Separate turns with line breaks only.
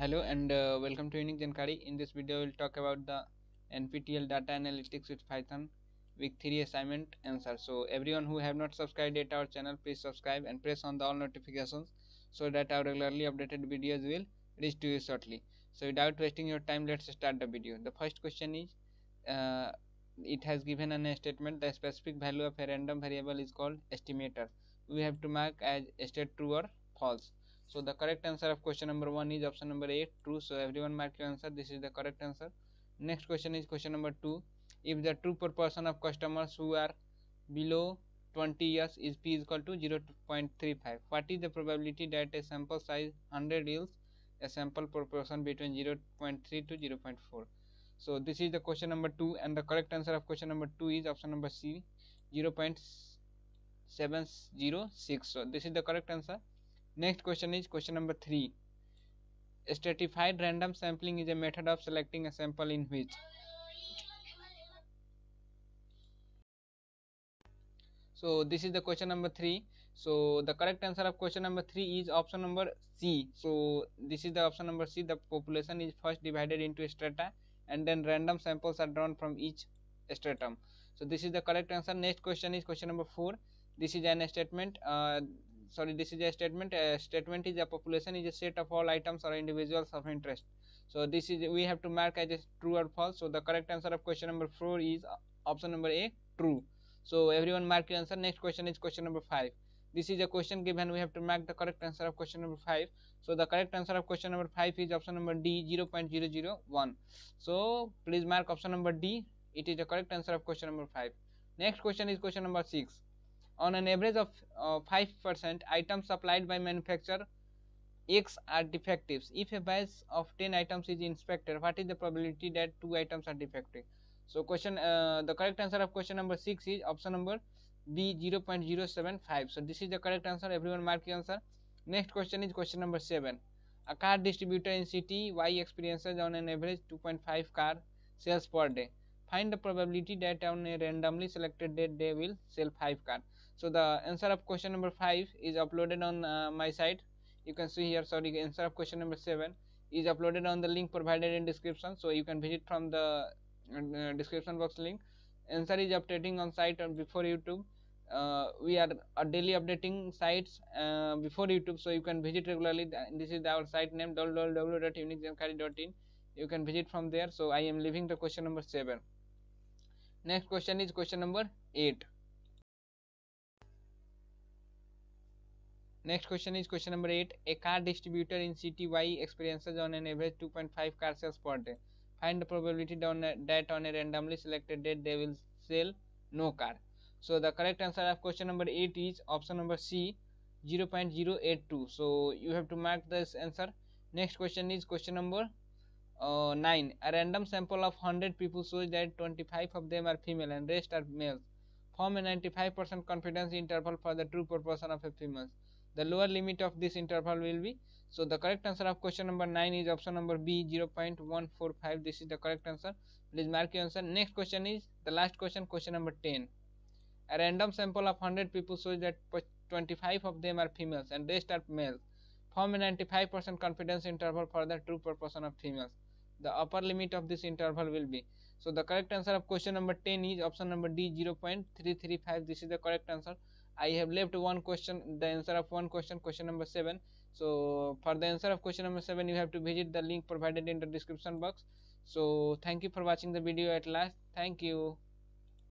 hello and uh, welcome to unique jankari. In this video we'll talk about the nptel data analytics with python week 3 assignment answer. So everyone who have not subscribed yet our channel please subscribe and press on the all notifications so that our regularly updated videos will reach to you shortly. So without wasting your time let's start the video. The first question is uh, it has given an statement the specific value of a random variable is called estimator. We have to mark as state true or false so the correct answer of question number one is option number eight. True. So everyone mark your answer. This is the correct answer. Next question is question number two. If the true proportion of customers who are below 20 years is p is equal to 0 0.35 what is the probability that a sample size 100 yields a sample proportion between 0 0.3 to 0 0.4 so this is the question number 2 and the correct answer of question number 2 is option number c 0 0.706 so this is the correct answer next question is question number 3 stratified random sampling is a method of selecting a sample in which so this is the question number 3 so the correct answer of question number 3 is option number c. So this is the option number c. The population is first divided into strata and then random samples are drawn from each stratum. So this is the correct answer. Next question is question number 4 this is an statement. Uh, sorry this is a statement a statement is a population is a set of all items or individuals of interest. So this is we have to mark as true or false. So the correct answer of question number 4 is option number a true. So everyone mark your answer. Next question is question number 5 this is a question given. We have to mark the correct answer of question number 5 so the correct answer of question number 5 is option number d 0.001 so please mark option number d. It is the correct answer of question number 5 next question is question number 6 on an average of uh, 5% items supplied by manufacturer X are defectives. If a batch of 10 items is inspected, what is the probability that 2 items are defective? So question, uh, the correct answer of question number 6 is option number B 0.075. So this is the correct answer. Everyone mark your answer. Next question is question number 7. A car distributor in city Y experiences on an average 2.5 car sales per day. Find the probability that on a randomly selected date they will sell 5 cars. So the answer of question number 5 is uploaded on uh, my site. You can see here, sorry, answer of question number 7 is uploaded on the link provided in description. So you can visit from the uh, description box link. Answer is updating on site and before YouTube. Uh, we are, daily updating sites uh, before YouTube, so you can visit regularly. This is our site name www.uniquejankari.in. You can visit from there. So I am leaving the question number 7. Next question is question number 8. Next question is question number 8. A car distributor in city Y experiences on an average 2.5 car sales per day. Find the probability that on a randomly selected date they will sell no car. So the correct answer of question number 8 is option number C 0.082. So you have to mark this answer. Next question is question number uh, 9. A random sample of 100 people shows that 25 of them are female and rest are males. Form a 95% confidence interval for the true proportion of a female the lower limit of this interval will be so the correct answer of question number 9 is option number b 0.145 this is the correct answer. Please mark your answer. Next question is the last question question number 10 a random sample of 100 people shows that 25 of them are females and rest are males. Form a 95% confidence interval for the true proportion of females. The upper limit of this interval will be. So the correct answer of question number 10 is option number d 0.335 this is the correct answer I have left one question the answer of one question question number 7 so for the answer of question number 7 you have to visit the link provided in the description box. So thank you for watching the video at last. Thank you